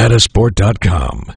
Atasport.com.